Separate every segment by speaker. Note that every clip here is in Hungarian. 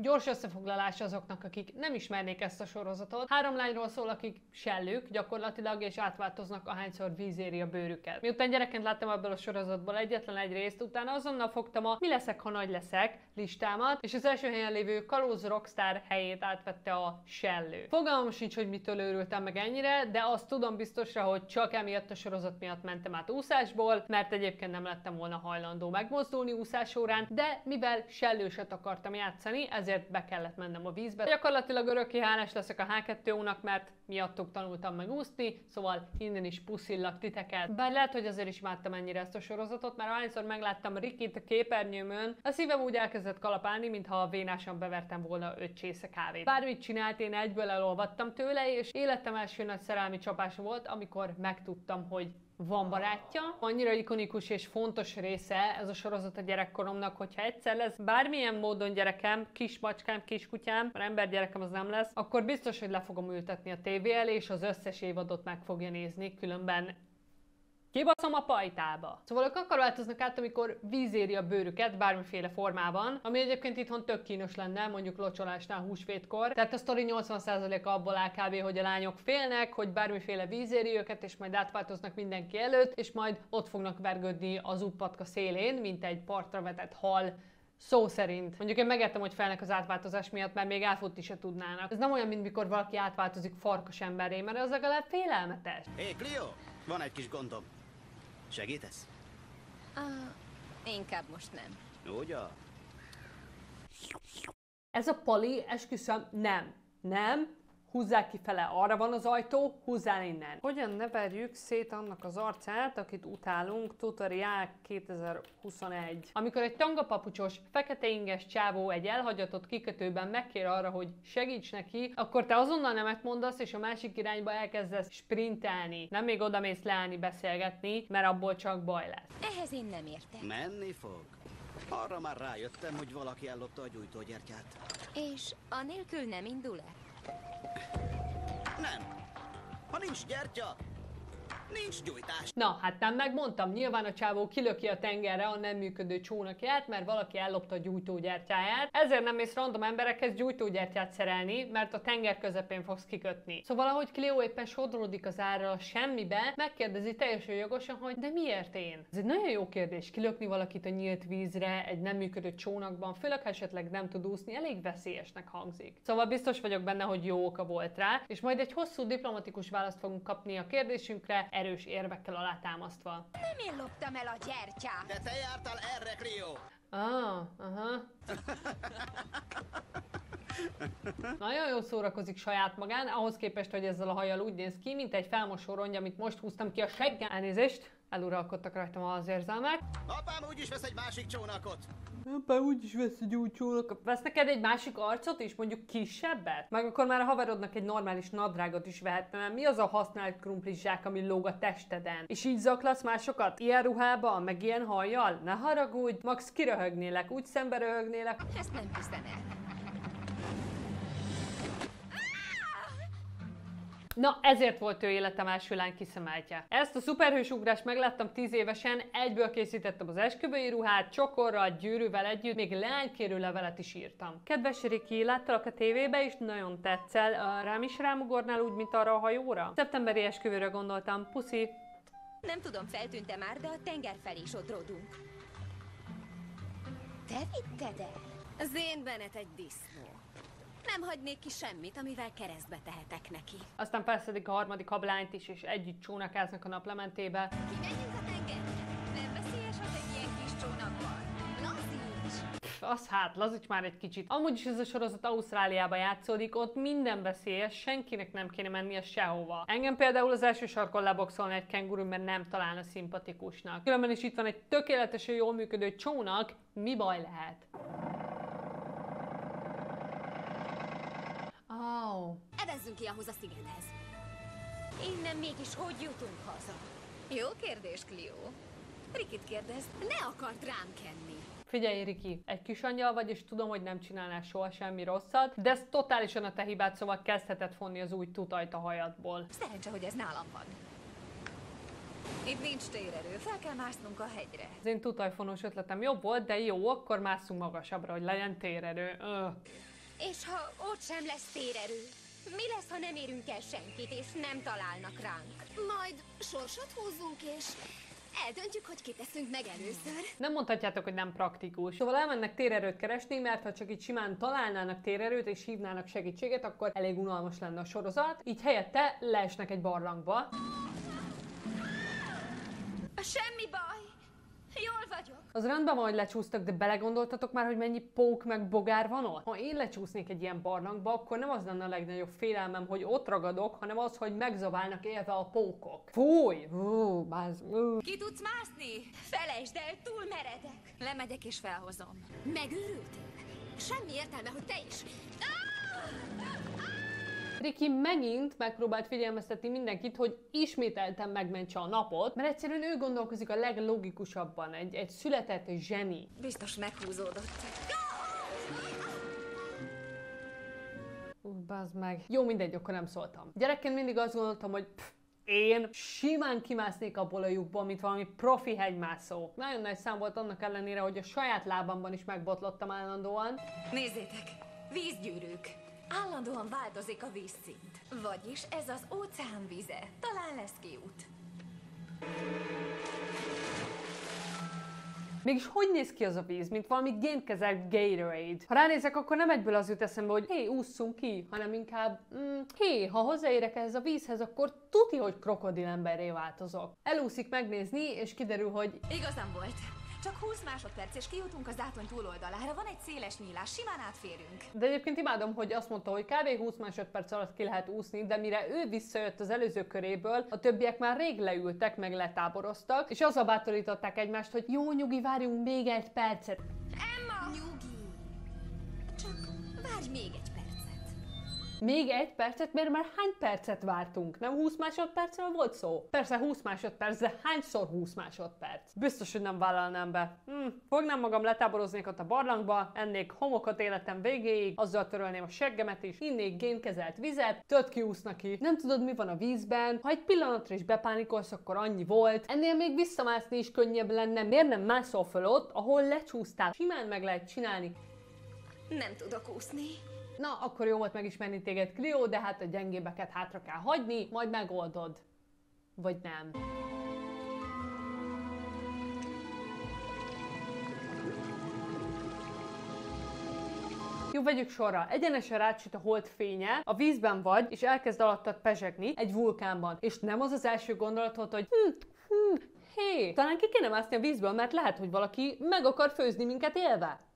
Speaker 1: Gyors összefoglalás azoknak, akik nem ismernék ezt a sorozatot. Három lányról szól, akik sellők gyakorlatilag, és átváltoznak ahányszor vízéri a bőrüket. Miután gyerekként láttam ebből a sorozatból egyetlen egy részt, utána azonnal fogtam a Mi leszek, ha nagy leszek listámat, és az első helyen lévő Kalóz Rockstar helyét átvette a sellő. Fogalmam sincs, hogy mitől őrültem meg ennyire, de azt tudom biztosra, hogy csak emiatt a sorozat miatt mentem át úszásból, mert egyébként nem lettem volna hajlandó megmozdulni úszás órán, de mivel sellőset akartam játszani, ezért be kellett mennem a vízbe. Gyakorlatilag örökké hálás leszek a H2-nak, mert miattuk tanultam meg úszni, szóval innen is puszillak titeket. Bár lehet, hogy azért is imádtam ennyire ezt a sorozatot, mert ahányszor megláttam Rikit a képernyőmön, a szívem úgy elkezdett kalapálni, mintha vénásan bevertem volna öt csésze kávét. Bármit csinált, én egyből elolvattam tőle, és életem első nagy szerelmi csapása volt, amikor megtudtam, hogy van barátja. Annyira ikonikus és fontos része ez a sorozat a gyerekkoromnak, hogyha egyszer lesz bármilyen módon gyerekem, kis macskám, kis kutyám, mert ember gyerekem az nem lesz, akkor biztos, hogy le fogom ültetni a tévé elé, és az összes évadot meg fogja nézni, különben Kibaszom a pajtába. Szóval ők akkor változnak át, amikor víz a bőrüket bármiféle formában, ami egyébként itthon tök kínos lenne, mondjuk locsolásnál húsvétkor. Tehát a sztori 80%-a abból áll kb, hogy a lányok félnek, hogy bármiféle víz őket, és majd átváltoznak mindenki előtt, és majd ott fognak vergődni az uppatka szélén, mint egy partra vetett hal Szó szerint. Mondjuk én megértem, hogy felnek az átváltozás miatt, mert még elfutni se tudnának. Ez nem olyan, mint mikor valaki átváltozik farkas emberré, mert az legalább félelmetes.
Speaker 2: Hé, hey, Clio! Van egy kis gondom. Segítesz?
Speaker 3: Ah, inkább most nem.
Speaker 2: Ugyan?
Speaker 1: Ez a pali, esküszöm, nem. Nem, húzzák ki fele, arra van az ajtó, húzzál innen. Hogyan neverjük szét annak az arcát, akit utálunk, tutoriál 2021. Amikor egy tangapapucsos, fekete inges csávó egy elhagyatott kikötőben megkér arra, hogy segíts neki, akkor te azonnal nemet mondasz, és a másik irányba elkezdesz sprintelni. Nem még oda mész leállni beszélgetni, mert abból csak baj lesz.
Speaker 3: Ehhez én nem értek.
Speaker 2: Menni fog. Arra már rájöttem, hogy valaki ellopta a gyújtógyertyát.
Speaker 3: És anélkül nem indul-e?
Speaker 2: Nem. Ha nincs gyertya, nincs gyújtás.
Speaker 1: Na, hát nem megmondtam, nyilván a csávó kilöki a tengerre a nem működő csónakját, mert valaki ellopta a gyújtógyertyáját. Ezért nem mész random emberekhez gyújtógyertyát szerelni, mert a tenger közepén fogsz kikötni. Szóval ahogy Cleo éppen sodródik az árral a semmibe, megkérdezi teljesen jogosan, hogy de miért én? Ez egy nagyon jó kérdés, kilökni valakit a nyílt vízre, egy nem működő csónakban, főleg esetleg nem tud úszni, elég veszélyesnek hangzik. Szóval biztos vagyok benne, hogy jó oka volt rá, és majd egy hosszú diplomatikus választ fogunk kapni a kérdésünkre, erős érvekkel alátámasztva.
Speaker 3: Nem én loptam el a gyertyát.
Speaker 2: De te jártál erre, Clio!
Speaker 1: Ah, aha. Nagyon jól szórakozik saját magán, ahhoz képest, hogy ezzel a hajjal úgy néz ki, mint egy felmosó rongy, amit most húztam ki a seggel. Elnézést, eluralkodtak rajtam az érzelmek.
Speaker 2: Apám úgyis vesz egy másik csónakot.
Speaker 1: Apa úgyis vesz egy új csónakot. Vesz neked egy másik arcot is, mondjuk kisebbet? Meg akkor már a haverodnak egy normális nadrágot is vehetne, mert mi az a használt krumplis zsák, ami lóg a testeden? És így zaklasz másokat? Ilyen ruhában, meg ilyen hajjal? Ne haragudj, max kiröhögnélek, úgy szembe röhögnélek.
Speaker 3: Ezt nem hiszem el.
Speaker 1: Na, ezért volt ő életem első lány kiszemeltje. Ezt a szuperhős ugrást megláttam 10 évesen, egyből készítettem az esküvői ruhát, csokorral, gyűrűvel együtt, még leánykérő levelet is írtam. Kedves Riki, láttalak a tévébe, és nagyon tetszel. Rám is rámugornál úgy, mint arra a hajóra? Szeptemberi esküvőre gondoltam. Puszi.
Speaker 3: Nem tudom, feltűnte már, de a tenger felé sodródunk. Te vitted el? Zén Bennett egy disznó. Nem hagynék ki semmit, amivel keresztbe tehetek neki.
Speaker 1: Aztán felszedik a harmadik hablányt is, és együtt csónakáznak a naplementébe.
Speaker 3: Kimenjünk a tengerre? Nem veszélyes az egy ilyen kis csónakban? Lazíts!
Speaker 1: Az hát, lazíts már egy kicsit. Amúgy is ez a sorozat Ausztráliába játszódik, ott minden veszélyes, senkinek nem kéne mennie sehova. Engem például az első sarkon leboxolna egy kenguru, mert nem találna szimpatikusnak. Különben is itt van egy tökéletesen jól működő csónak, mi baj lehet? Oh.
Speaker 3: Evezzünk ki ahhoz a szigethez. Innen mégis hogy jutunk haza? Jó kérdés, Clio. Rikit kérdez, ne akart rám kenni.
Speaker 1: Figyelj, Riki, egy kis angyal vagy, és tudom, hogy nem csinálnál soha semmi rosszat, de ez totálisan a te hibád, szóval kezdheted fonni az új tutajt a hajadból.
Speaker 3: Szerencse, hogy ez nálam van. Itt nincs térerő, fel kell másznunk a hegyre.
Speaker 1: Az én tutajfonós ötletem jobb volt, de jó, akkor másszunk magasabbra, hogy legyen térerő. Öh.
Speaker 3: És ha ott sem lesz térerő? Mi lesz, ha nem érünk el senkit, és nem találnak ránk? Majd sorsot húzzunk, és eldöntjük, hogy kit teszünk meg először.
Speaker 1: Nem mondhatjátok, hogy nem praktikus. Szóval elmennek térerőt keresni, mert ha csak így simán találnának térerőt és hívnának segítséget, akkor elég unalmas lenne a sorozat. Így helyette leesnek egy barlangba. Az rendben van, hogy lecsúsztak, de belegondoltatok már, hogy mennyi pók meg bogár van ott? Ha én lecsúsznék egy ilyen barlangba, akkor nem az lenne a legnagyobb félelmem, hogy ott ragadok, hanem az, hogy megzabálnak élve a pókok. Fúj! Ú, báz, ú.
Speaker 4: Ki tudsz mászni?
Speaker 3: Felejtsd el, túl meredek.
Speaker 4: Lemegyek és felhozom.
Speaker 3: Megőrültél? Semmi értelme, hogy te is.
Speaker 1: Ricky megint megpróbált figyelmeztetni mindenkit, hogy ismételten megmentse a napot, mert egyszerűen ő gondolkozik a leglogikusabban, egy, egy született zseni.
Speaker 4: Biztos meghúzódott.
Speaker 1: Bazd meg. Jó, mindegy, akkor nem szóltam. Gyerekként mindig azt gondoltam, hogy pff, én simán kimásznék abból a lyukból, mint valami profi hegymászó. Nagyon nagy szám volt annak ellenére, hogy a saját lábamban is megbotlottam állandóan.
Speaker 4: Nézzétek, vízgyűrűk. Állandóan változik a vízszint. Vagyis ez az óceán vize. Talán lesz kiút.
Speaker 1: Mégis hogy néz ki az a víz, mint valami génkezelt Gatorade? Ha ránézek, akkor nem egyből az jut eszembe, hogy hé, ússzunk ki, hanem inkább, mm, hé, ha hozzáérek ehhez a vízhez, akkor tuti, hogy krokodilemberré változok. Elúszik megnézni, és kiderül, hogy
Speaker 4: Igazam volt. Csak 20 másodperc, és kijutunk a zátony túloldalára. Van egy széles nyílás, simán átférünk.
Speaker 1: De egyébként imádom, hogy azt mondta, hogy kb. 20 másodperc alatt ki lehet úszni, de mire ő visszajött az előző köréből, a többiek már rég leültek, meg letáboroztak, és azzal bátorították egymást, hogy jó nyugi, várjunk még egy percet.
Speaker 3: Emma! Nyugi! Csak várj még egy.
Speaker 1: Még egy percet? Mert már hány percet vártunk? Nem 20 másodpercről volt szó? Persze 20 másodperc, de hányszor 20 másodperc? Biztos, hogy nem vállalnám be. Hm, fognám magam, letáboroznék ott a barlangba, ennék homokot életem végéig, azzal törölném a seggemet is, innék génkezelt vizet, tört kiúsznak ki. Nem tudod, mi van a vízben, ha egy pillanatra is bepánikolsz, akkor annyi volt. Ennél még visszamászni is könnyebb lenne, miért nem mászol föl ott, ahol lecsúsztál? Simán meg lehet csinálni.
Speaker 3: Nem tudok úszni.
Speaker 1: Na, akkor jó volt megismerni téged, Clio, de hát a gyengébeket hátra kell hagyni, majd megoldod. Vagy nem. Jó, vegyük sorra. Egyenesen rácsüt a hold fénye, a vízben vagy, és elkezd alattad pezsegni egy vulkánban. És nem az az első gondolatod, hogy hm, hm, hé, talán ki kéne mászni a vízből, mert lehet, hogy valaki meg akar főzni minket élve.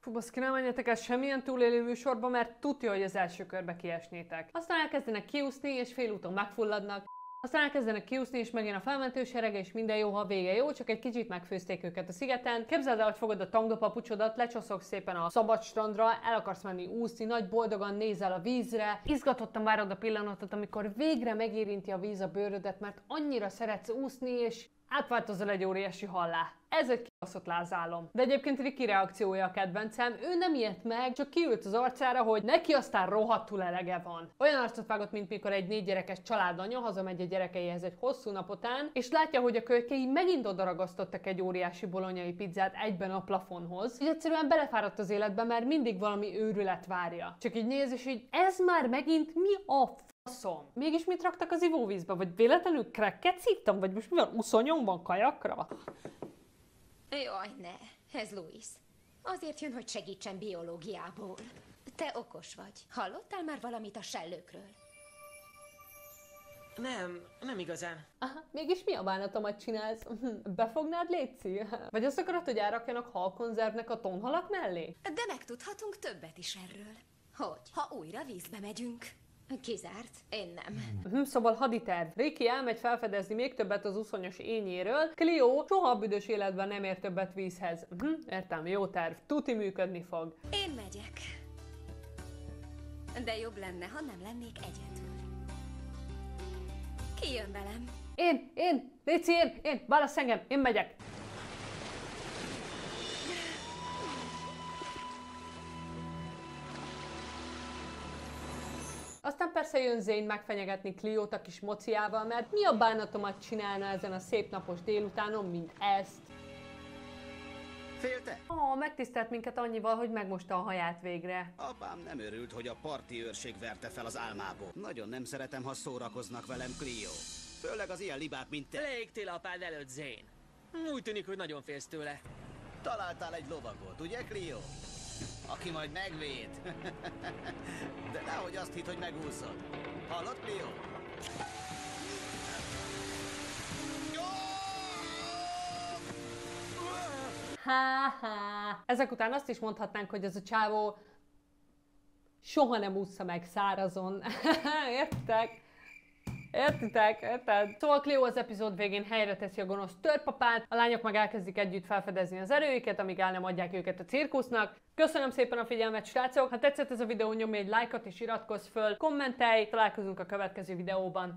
Speaker 1: Fú, baszki, nem menjetek el semmilyen túlélő műsorba, mert tudja, hogy az első körbe kiesnétek. Aztán elkezdenek kiúszni, és félúton megfulladnak. Aztán elkezdenek kiúszni, és megint a felmentő serege, és minden jó, ha vége jó, csak egy kicsit megfőzték őket a szigeten. Képzeld el, hogy fogod a tangdopapucsodat, lecsoszok szépen a szabad strandra, el akarsz menni úszni, nagy boldogan nézel a vízre, izgatottan várod a pillanatot, amikor végre megérinti a víz a bőrödet, mert annyira szeretsz úszni, és átváltozol egy óriási hallá. Ez egy kibaszott lázálom. De egyébként Ricky reakciója a kedvencem, ő nem ilyet meg, csak kiült az arcára, hogy neki aztán rohadtul elege van. Olyan arcot vágott, mint mikor egy négy gyerekes családanya hazamegy a gyerekeihez egy hosszú nap után, és látja, hogy a kölykei megint odaragasztottak egy óriási bolonyai pizzát egyben a plafonhoz, és egyszerűen belefáradt az életbe, mert mindig valami őrület várja. Csak így néz, és így ez már megint mi a faszom? Mégis mit raktak az ivóvízbe? Vagy véletlenül krekket szívtam? Vagy most mi van, uszonyom van kajakra?
Speaker 3: Jaj, ne. Ez Louis. Azért jön, hogy segítsen biológiából. Te okos vagy. Hallottál már valamit a sellőkről?
Speaker 5: Nem, nem igazán.
Speaker 1: Aha, mégis mi a bánatomat csinálsz? Befognád, Léci? Vagy azt akarod, hogy elrakjanak halkonzervnek a tonhalak mellé?
Speaker 3: De megtudhatunk többet is erről. Hogy? Ha újra vízbe megyünk. Kizárt? Én nem.
Speaker 1: Hm, szóval haditerv. Ricky elmegy felfedezni még többet az uszonyos ényéről, Clio soha büdös életben nem ér többet vízhez. Hm, értem, jó terv. Tuti működni fog.
Speaker 3: Én megyek. De jobb lenne, ha nem lennék egyedül. Ki jön velem?
Speaker 1: Én, én, Léci, én, én, válasz engem, én megyek. Aztán persze jön Zane megfenyegetni Cliót a kis mociával, mert mi a bánatomat csinálna ezen a szép napos délutánon, mint ezt.
Speaker 2: Félte?
Speaker 1: Ó, megtisztelt minket annyival, hogy megmosta a haját végre.
Speaker 2: Apám nem örült, hogy a parti őrség verte fel az álmából. Nagyon nem szeretem, ha szórakoznak velem, Clio. Főleg az ilyen libák, mint te.
Speaker 5: Légtél apád előtt, Zane. Úgy tűnik, hogy nagyon félsz tőle.
Speaker 2: Találtál egy lovagot, ugye, Clio? Aki majd megvéd. De nehogy azt hitt, hogy megúszod. Hallod, Clio?
Speaker 1: Ha-ha. Ezek után azt is mondhatnánk, hogy ez a csávó soha nem ússza meg szárazon. Értek? Értitek? Érted? Szóval Cleo az epizód végén helyre teszi a gonosz törpapát, a lányok meg elkezdik együtt felfedezni az erőiket, amíg el nem adják őket a cirkusznak. Köszönöm szépen a figyelmet, srácok! Ha tetszett ez a videó, nyomj egy lájkot és iratkozz föl, kommentelj, találkozunk a következő videóban.